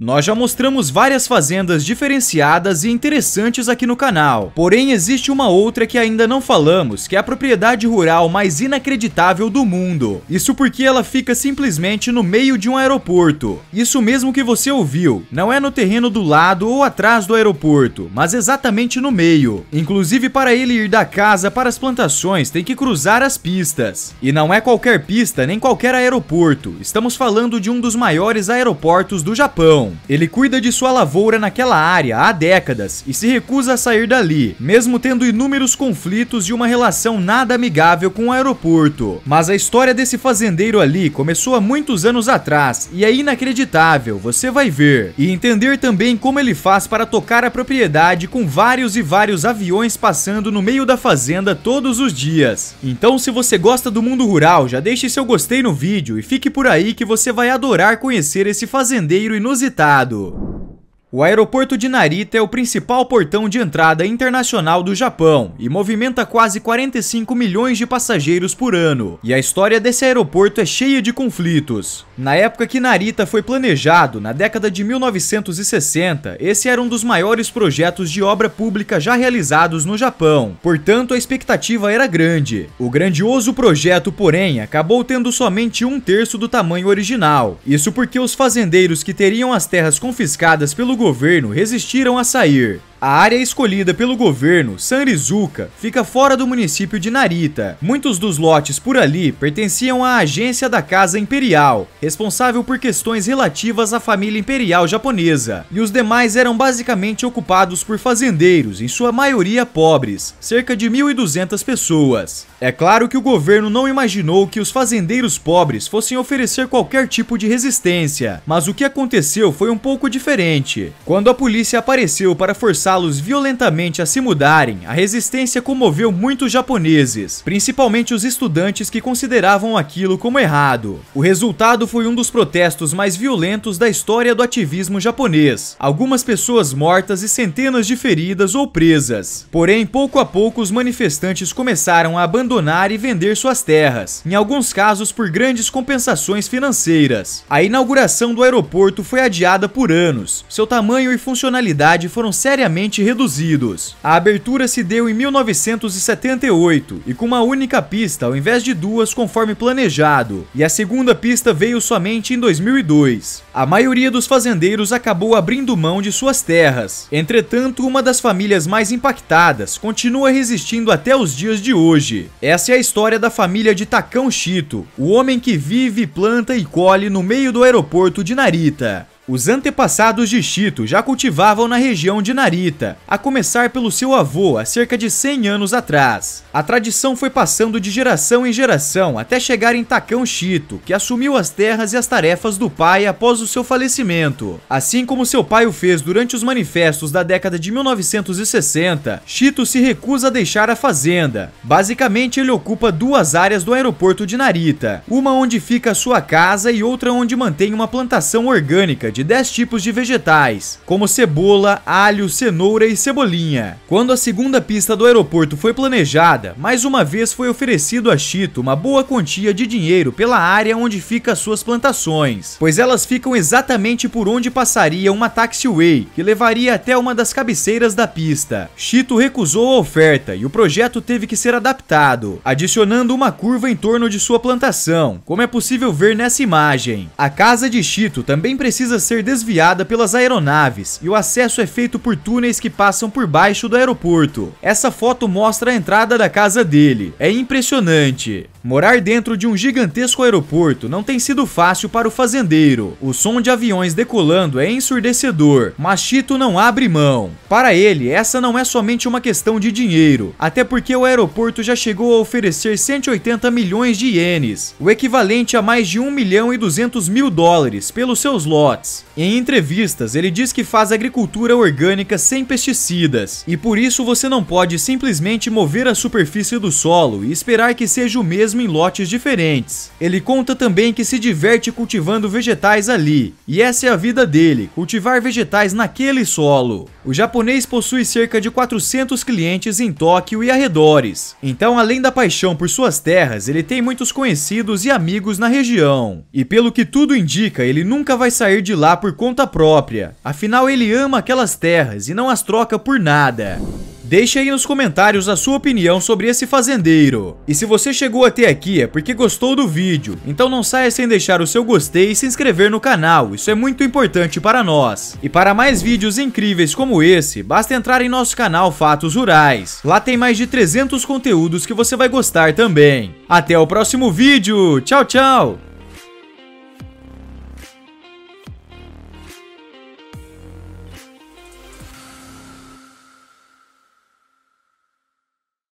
Nós já mostramos várias fazendas diferenciadas e interessantes aqui no canal, porém existe uma outra que ainda não falamos, que é a propriedade rural mais inacreditável do mundo. Isso porque ela fica simplesmente no meio de um aeroporto. Isso mesmo que você ouviu, não é no terreno do lado ou atrás do aeroporto, mas exatamente no meio. Inclusive para ele ir da casa para as plantações tem que cruzar as pistas. E não é qualquer pista nem qualquer aeroporto, estamos falando de um dos maiores aeroportos do Japão. Ele cuida de sua lavoura naquela área há décadas e se recusa a sair dali, mesmo tendo inúmeros conflitos e uma relação nada amigável com o aeroporto. Mas a história desse fazendeiro ali começou há muitos anos atrás e é inacreditável, você vai ver. E entender também como ele faz para tocar a propriedade com vários e vários aviões passando no meio da fazenda todos os dias. Então se você gosta do mundo rural, já deixe seu gostei no vídeo e fique por aí que você vai adorar conhecer esse fazendeiro inusitado acertado o aeroporto de Narita é o principal portão de entrada internacional do Japão e movimenta quase 45 milhões de passageiros por ano. E a história desse aeroporto é cheia de conflitos. Na época que Narita foi planejado, na década de 1960, esse era um dos maiores projetos de obra pública já realizados no Japão. Portanto, a expectativa era grande. O grandioso projeto, porém, acabou tendo somente um terço do tamanho original. Isso porque os fazendeiros que teriam as terras confiscadas pelo governo resistiram a sair. A área escolhida pelo governo, Sanrizuka, fica fora do município de Narita. Muitos dos lotes por ali pertenciam à agência da Casa Imperial, responsável por questões relativas à família imperial japonesa, e os demais eram basicamente ocupados por fazendeiros, em sua maioria pobres, cerca de 1.200 pessoas. É claro que o governo não imaginou que os fazendeiros pobres fossem oferecer qualquer tipo de resistência, mas o que aconteceu foi um pouco diferente. Quando a polícia apareceu para forçar forçá-los violentamente a se mudarem, a resistência comoveu muitos japoneses, principalmente os estudantes que consideravam aquilo como errado. O resultado foi um dos protestos mais violentos da história do ativismo japonês. Algumas pessoas mortas e centenas de feridas ou presas. Porém, pouco a pouco os manifestantes começaram a abandonar e vender suas terras, em alguns casos por grandes compensações financeiras. A inauguração do aeroporto foi adiada por anos. Seu tamanho e funcionalidade foram seriamente reduzidos. A abertura se deu em 1978 e com uma única pista ao invés de duas conforme planejado, e a segunda pista veio somente em 2002. A maioria dos fazendeiros acabou abrindo mão de suas terras. Entretanto, uma das famílias mais impactadas continua resistindo até os dias de hoje. Essa é a história da família de Takão Shito, o homem que vive, planta e colhe no meio do aeroporto de Narita. Os antepassados de Chito já cultivavam na região de Narita, a começar pelo seu avô há cerca de 100 anos atrás. A tradição foi passando de geração em geração até chegar em Takão Chito, que assumiu as terras e as tarefas do pai após o seu falecimento. Assim como seu pai o fez durante os manifestos da década de 1960, Chito se recusa a deixar a fazenda. Basicamente, ele ocupa duas áreas do aeroporto de Narita, uma onde fica a sua casa e outra onde mantém uma plantação orgânica de 10 tipos de vegetais, como cebola, alho, cenoura e cebolinha. Quando a segunda pista do aeroporto foi planejada, mais uma vez foi oferecido a Chito uma boa quantia de dinheiro pela área onde fica suas plantações, pois elas ficam exatamente por onde passaria uma taxiway, que levaria até uma das cabeceiras da pista. Chito recusou a oferta e o projeto teve que ser adaptado, adicionando uma curva em torno de sua plantação, como é possível ver nessa imagem. A casa de Chito também precisa ser desviada pelas aeronaves e o acesso é feito por túneis que passam por baixo do aeroporto. Essa foto mostra a entrada da casa dele. É impressionante. Morar dentro de um gigantesco aeroporto não tem sido fácil para o fazendeiro. O som de aviões decolando é ensurdecedor, mas Chito não abre mão. Para ele, essa não é somente uma questão de dinheiro, até porque o aeroporto já chegou a oferecer 180 milhões de ienes, o equivalente a mais de 1 milhão e 200 mil dólares, pelos seus lotes. Em entrevistas, ele diz que faz agricultura orgânica sem pesticidas, e por isso você não pode simplesmente mover a superfície do solo e esperar que seja o mesmo mesmo em lotes diferentes. Ele conta também que se diverte cultivando vegetais ali, e essa é a vida dele, cultivar vegetais naquele solo. O japonês possui cerca de 400 clientes em Tóquio e arredores. Então, além da paixão por suas terras, ele tem muitos conhecidos e amigos na região. E pelo que tudo indica, ele nunca vai sair de lá por conta própria. Afinal, ele ama aquelas terras e não as troca por nada. Deixe aí nos comentários a sua opinião sobre esse fazendeiro. E se você chegou até aqui é porque gostou do vídeo, então não saia sem deixar o seu gostei e se inscrever no canal, isso é muito importante para nós. E para mais vídeos incríveis como esse, basta entrar em nosso canal Fatos Rurais. Lá tem mais de 300 conteúdos que você vai gostar também. Até o próximo vídeo, tchau tchau!